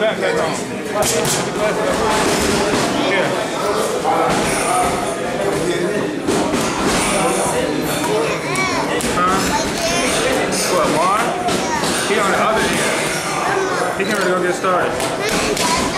back that long. Yeah. End. He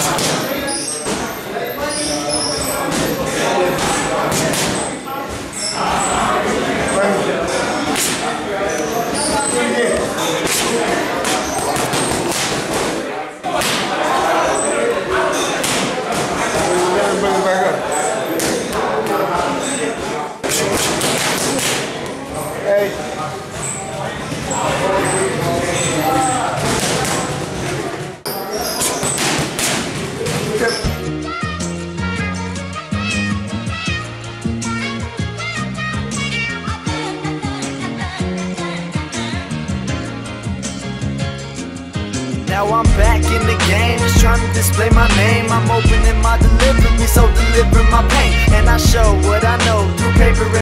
Bring Now I'm back in the game, just trying to display my name. I'm opening my delivery, so deliver my pain. And I show what I know through paper